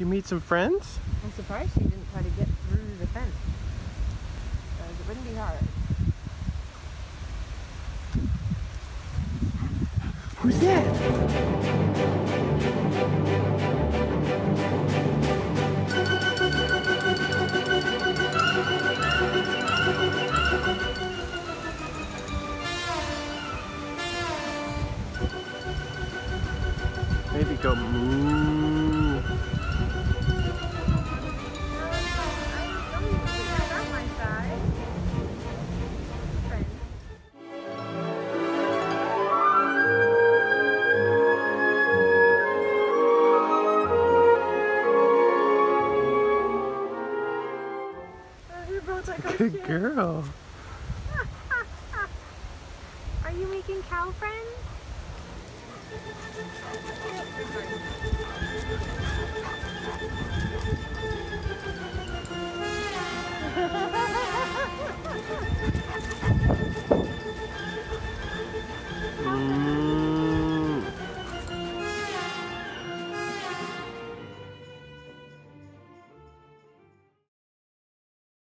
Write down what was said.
you meet some friends? I'm surprised she didn't try to get through the fence. Because it wouldn't be hard. Who's that? Maybe go moo. Good girl. Are you making cow friends?